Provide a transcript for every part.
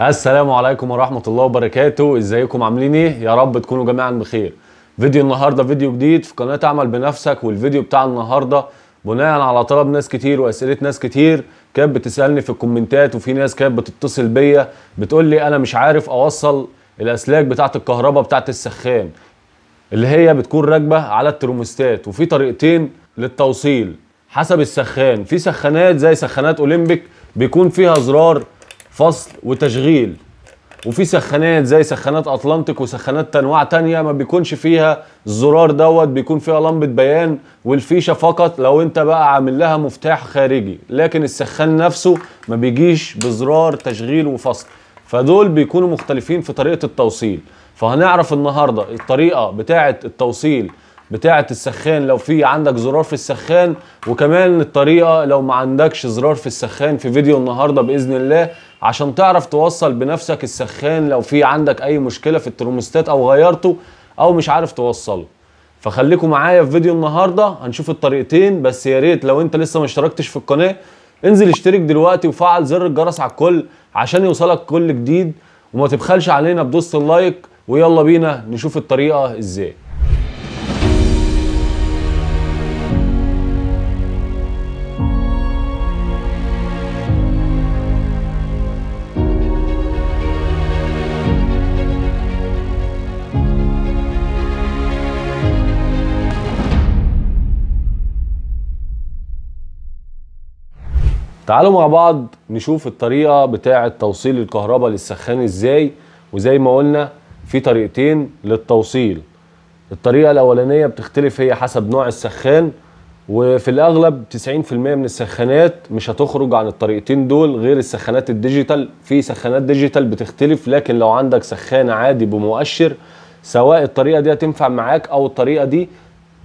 السلام عليكم ورحمة الله وبركاته. إزيكم؟ عاملين إيه؟ يا رب تكونوا جميعا بخير. فيديو النهاردة فيديو جديد في قناة أعمل بنفسك والفيديو بتاع النهاردة بناء على طلب ناس كتير وأسئلة ناس كتير. كانت بتسألني في الكومنتات وفي ناس كانت بتتصل بيا بتقول لي أنا مش عارف أوصل الأسلاك بتاعة الكهرباء بتاعة السخان اللي هي بتكون راكبة على الترموستات وفي طريقتين للتوصيل. حسب السخان في سخانات زي سخانات أولمبيك بيكون فيها زرار فصل وتشغيل. وفي سخانات زي سخانات أطلنطيك وسخانات انواع تانية ما بيكونش فيها الزرار دوت بيكون فيها لمبة بيان والفيشة فقط لو انت بقى عامل لها مفتاح خارجي. لكن السخان نفسه ما بيجيش بزرار تشغيل وفصل. فدول بيكونوا مختلفين في طريقة التوصيل. فهنعرف النهاردة الطريقة بتاعة التوصيل بتاعة السخان لو في عندك زرار في السخان وكمان الطريقة لو ما عندكش زرار في السخان في فيديو النهاردة بإذن الله عشان تعرف توصل بنفسك السخان لو في عندك أي مشكلة في الترموستات أو غيرته أو مش عارف توصله. فخليكم معايا في فيديو النهاردة هنشوف الطريقتين بس يا ريت لو أنت لسه ما اشتركتش في القناة انزل اشترك دلوقتي وفعل زر الجرس على الكل عشان يوصلك كل جديد وما تبخلش علينا بدوسة ال like ويلا بينا نشوف الطريقة إزاي. تعالوا مع بعض نشوف الطريقة بتاعة توصيل الكهرباء للسخان إزاي وزي ما قلنا في طريقتين للتوصيل. الطريقة الأولانية بتختلف هي حسب نوع السخان وفي الأغلب 90% من السخانات مش هتخرج عن الطريقتين دول غير السخانات ال digital. في سخانات digital بتختلف لكن لو عندك سخان عادي بمؤشر سواء الطريقة دي هتنفع معاك أو الطريقة دي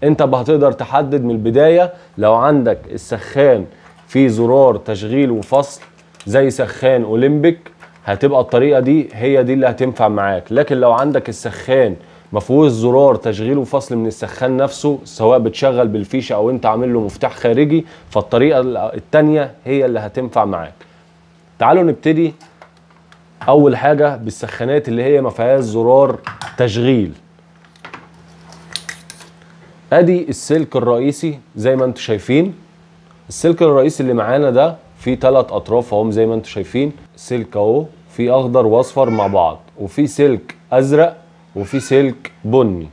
أنت هتقدر تحدد من البداية لو عندك السخان في زرار تشغيل وفصل زي سخان أولمبيك هتبقى الطريقة دي هي دي اللي هتنفع معاك. لكن لو عندك السخان ما فيهوش زرار تشغيل وفصل من السخان نفسه سواء بتشغل بالفيشة أو أنت عامل له مفتاح خارجي فالطريقة التانية هي اللي هتنفع معاك. تعالوا نبتدي أول حاجة بالسخانات اللي هي ما فيهاش زرار تشغيل. أدي السلك الرئيسي زي ما أنتم شايفين. السلك الرئيسي اللي معانا ده فيه ثلاث أطراف اهم زي ما أنتم شايفين. سلك أهو في أخضر وأصفر مع بعض وفي سلك أزرق وفي سلك بني.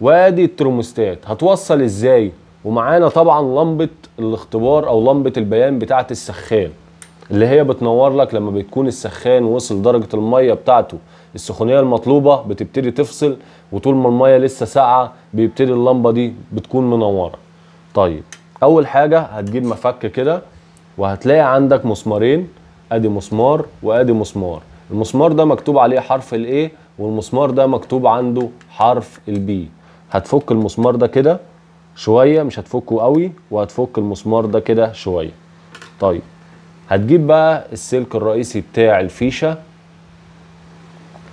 وادي الترموستات هتوصل إزاي؟ ومعانا طبعا لمبة الاختبار أو لمبة البيان بتاعه السخان اللي هي بتنور لك لما بتكون السخان وصل درجة المية بتاعته. السخونية المطلوبة بتبتدي تفصل وطول ما المية لسه ساقعة بيبتدي اللمبة دي بتكون منورة. طيب أول حاجة هتجيب مفك كده وهتلاقي عندك مسمارين. أدي مسمار وأدي مسمار. المسمار ده مكتوب عليه حرف ال A والمسمار ده مكتوب عنده حرف ال B هتفك المسمار ده كده شوية مش هتفكه قوي وهتفك المسمار ده كده شوية. طيب هتجيب بقى السلك الرئيسي بتاع الفيشة.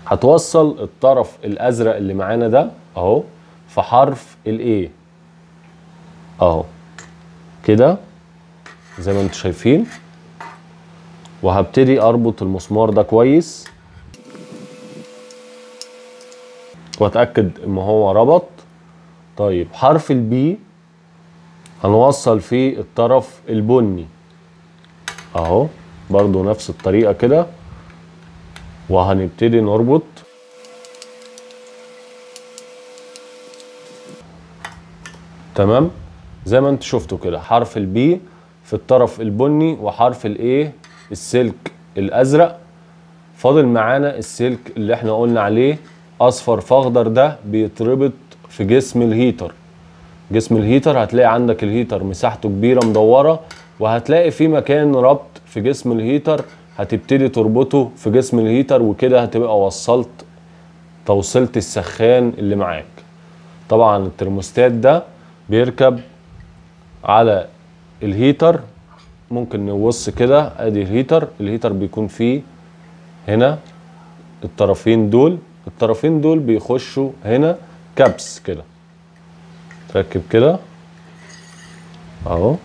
هتوصل الطرف الأزرق اللي معانا ده أهو في حرف ال A أهو. كده زي ما أنتم شايفين. وهبتدي أربط المسمار ده كويس. وأتأكد إن هو ربط. طيب حرف ال B هنوصل فيه الطرف البني. أهو برضو نفس الطريقة كده. وهنبتدي نربط. تمام؟ زي ما انت شفتوا كده حرف البي في الطرف البني وحرف الايه السلك الأزرق. فاضل معانا السلك اللي إحنا قلنا عليه أصفر فاخضر ده بيتربط في جسم ال heater. جسم ال heater هتلاقي عندك ال heater مساحته كبيرة مدورة وهتلاقي في مكان ربط في جسم ال heater هتبتدي تربطه في جسم ال heater وكده هتبقى وصلت توصلت السخان اللي معاك. طبعا الترموستات ده بيركب على ال heater ممكن نبص كده أدي ال heater. ال heater بيكون فيه هنا الطرفين دول. الطرفين دول بيخشوا هنا كبس كده. تركب كده. أهو.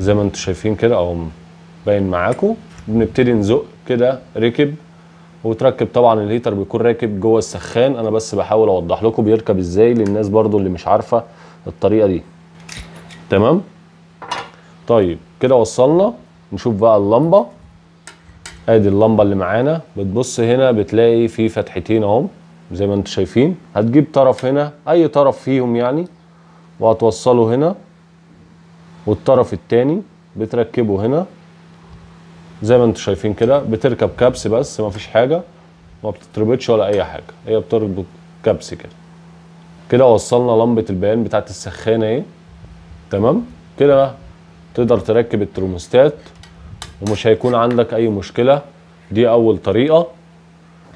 زي ما أنتم شايفين كده أهو باين معاكم بنبتدي نزق كده ركب. وتركب طبعا الهيتر بيكون راكب جوه السخان. أنا بس بحاول أوضح لكم بيركب إزاي للناس برضو اللي مش عارفة الطريقة دي. تمام؟ طيب كده وصلنا. نشوف بقى اللمبة. ادي اللمبة اللي معانا. بتبص هنا بتلاقي في فتحتين اهم زي ما أنتم شايفين. هتجيب طرف هنا اي طرف فيهم يعني وهتوصله هنا. والطرف التاني بتركبه هنا. زي ما أنتم شايفين كده بتركب كبس بس ما فيش حاجة. ما بتتربطش ولا أي حاجة. هي بتربط كبس كده. كده وصلنا لمبة البيان بتاعت السخانة اهي تمام؟ كده تقدر تركب الترموستات ومش هيكون عندك أي مشكلة. دي أول طريقة.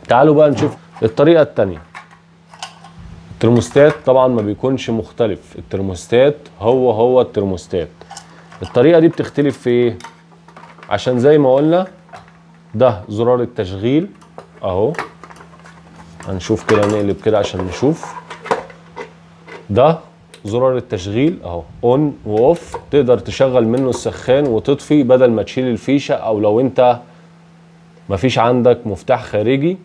تعالوا بقى نشوف الطريقة التانية. الترموستات طبعا ما بيكونش مختلف. الترموستات هو هو الترموستات الطريقة دي بتختلف في إيه؟ عشان زي ما قلنا ده زرار التشغيل. أهو. هنشوف كده نقلب كده عشان نشوف. ده زرار التشغيل اهو. on و off تقدر تشغل منه السخان وتطفي بدل ما تشيل الفيشة أو لو أنت مفيش عندك مفتاح خارجي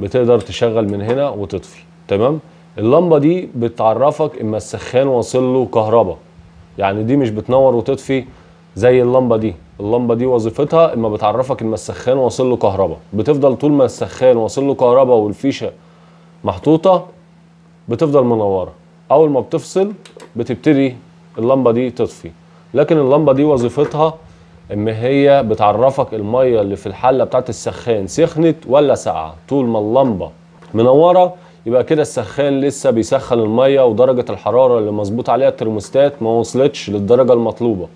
بتقدر تشغل من هنا وتطفي. تمام؟ اللمبة دي بتعرفك إما السخان واصل له كهرباء. يعني دي مش بتنور وتطفي زي اللمبة دي. اللمبة دي وظيفتها إما بتعرفك إما السخان واصل له كهرباء. بتفضل طول ما السخان واصل له كهرباء والفيشة محطوطة بتفضل منورة. أول ما بتفصل بتبتدي اللمبة دي تطفي. لكن اللمبة دي وظيفتها إن هي بتعرفك المية اللي في الحلة بتاعت السخان سخنت ولا ساقعة. طول ما اللمبة منورة يبقى كده السخان لسه بيسخن المية ودرجة الحرارة اللي مظبوط عليها الترموستات ما وصلتش للدرجة المطلوبة.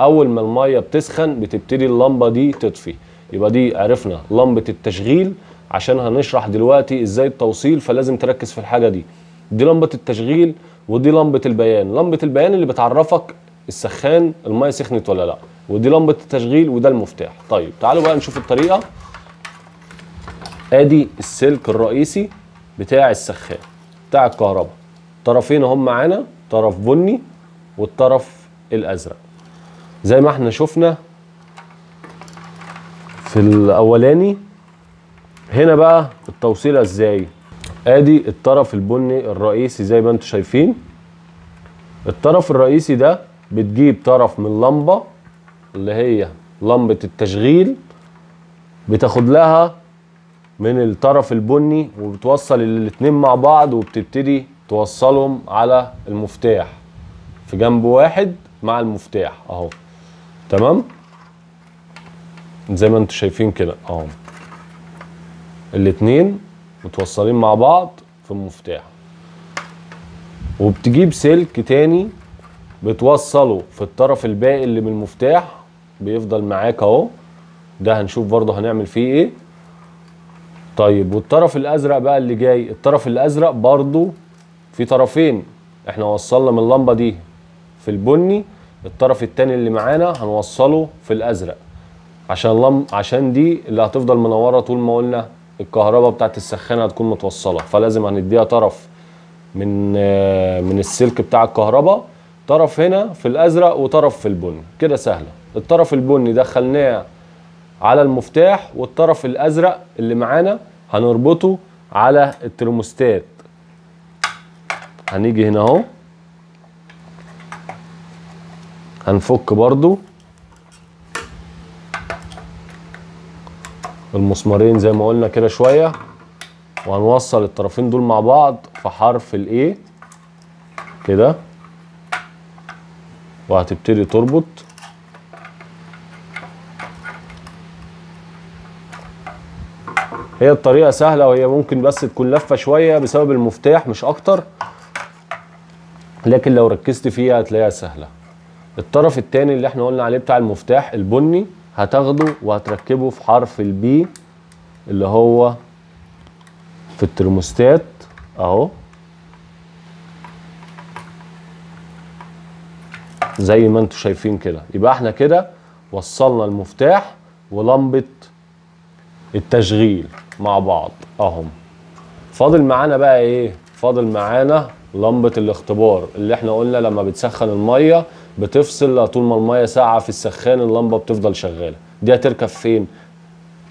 أول ما المية بتسخن بتبتدي اللمبة دي تطفي. يبقى دي عرفنا لمبة التشغيل عشان هنشرح دلوقتي إزاي التوصيل فلازم تركز في الحاجة دي. دي لمبة التشغيل ودي لمبة البيان. لمبة البيان اللي بتعرفك السخان الميه سخنت ولا لا. ودي لمبة التشغيل وده المفتاح. طيب تعالوا بقى نشوف الطريقة. آدي السلك الرئيسي بتاع السخان بتاع الكهرباء. طرفين هم معانا طرف بني والطرف الأزرق. زي ما إحنا شفنا في الأولاني هنا بقى التوصيلة إزاي؟ ادي الطرف البني الرئيسي زي ما أنتم شايفين. الطرف الرئيسي ده بتجيب طرف من لمبة اللي هي لمبة التشغيل بتاخد لها من الطرف البني وبتوصل الاتنين مع بعض وبتبتدي توصلهم على المفتاح. في جنب واحد مع المفتاح اهو. تمام؟ زي ما أنتم شايفين كده اهو. الاتنين متوصلين مع بعض في المفتاح. وبتجيب سلك تاني بتوصله في الطرف الباقي اللي من المفتاح بيفضل معاك اهو. ده هنشوف برضه هنعمل فيه إيه. طيب والطرف الأزرق بقى اللي جاي الطرف الأزرق برضه في طرفين. إحنا وصلنا من اللمبة دي في البني الطرف التاني اللي معانا هنوصله في الأزرق. عشان لم عشان دي اللي هتفضل منورة طول ما قلنا الكهرباء بتاعت السخانة هتكون متوصلة فلازم هنديها طرف من من السلك بتاع الكهرباء طرف هنا في الأزرق وطرف في البني كده سهلة. الطرف البني دخلناه على المفتاح والطرف الأزرق اللي معانا هنربطه على الترموستات. هنيجي هنا اهو. هنفك برضو. المسمارين زي ما قلنا كده شوية. وهنوصل الطرفين دول مع بعض في حرف الايه كده. وهتبتدي تربط. هي الطريقة سهلة وهي ممكن بس تكون لفة شوية بسبب المفتاح مش أكتر. لكن لو ركزت فيها هتلاقيها سهلة. الطرف التاني اللي إحنا قلنا عليه بتاع المفتاح البني. هتاخده وهتركبه في حرف البي اللي هو في الترموستات أهو. زي ما أنتم شايفين كده. يبقى إحنا كده وصلنا المفتاح ولمبة التشغيل مع بعض اهم فاضل معانا بقى إيه؟ فاضل معانا لمبة الاختبار اللي إحنا قلنا لما بتسخن المية بتفصل طول ما المية ساقعة في السخان اللمبة بتفضل شغالة. دي هتركب فين؟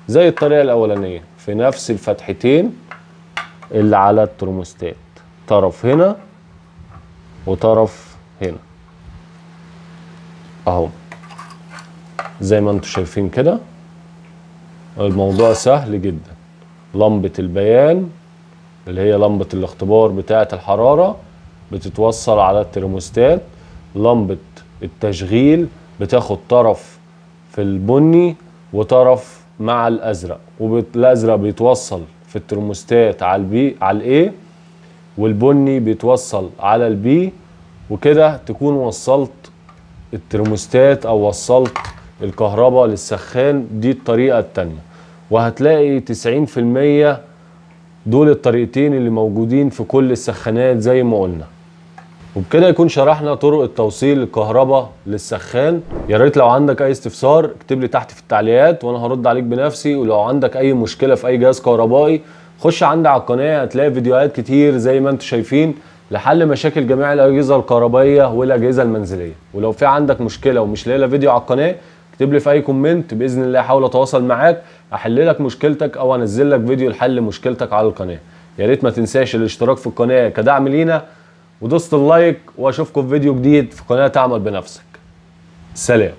زي الطريقة الأولانية. في نفس الفتحتين اللي على الترموستات. طرف هنا وطرف هنا. أهو. زي ما أنتم شايفين كده. الموضوع سهل جدا. لمبة البيان اللي هي لمبة الاختبار بتاعة الحرارة بتتوصل على الترموستات. لمبة التشغيل بتاخد طرف في البني وطرف مع الأزرق والأزرق بيتوصل في الترموستات على ال B على ال A والبني بيتوصل على ال B وكده تكون وصلت الترموستات أو وصلت الكهرباء للسخان دي الطريقة التانية. وهتلاقي 90% دول الطريقتين اللي موجودين في كل السخانات زي ما قلنا. وبكده يكون شرحنا طرق التوصيل الكهرباء للسخان. يا ريت لو عندك أي استفسار اكتب لي تحت في التعليقات وأنا هرد عليك بنفسي. ولو عندك أي مشكلة في أي جهاز كهربائي خش عندي على القناة هتلاقي فيديوهات كتير زي ما أنتم شايفين لحل مشاكل جميع الأجهزة الكهربائية والأجهزة المنزلية. ولو في عندك مشكلة ومش لاقي فيديو على القناة اكتب لي في أي comment. بإذن الله احاول أتواصل معاك أحل لك مشكلتك أو أنزل لك فيديو لحل مشكلتك على القناة. يا ريت ما تنساش الاشتراك في القناة كدعم لينا. ودوست ال like وأشوفكم في فيديو جديد في قناة اتعلم بنفسك. سلام.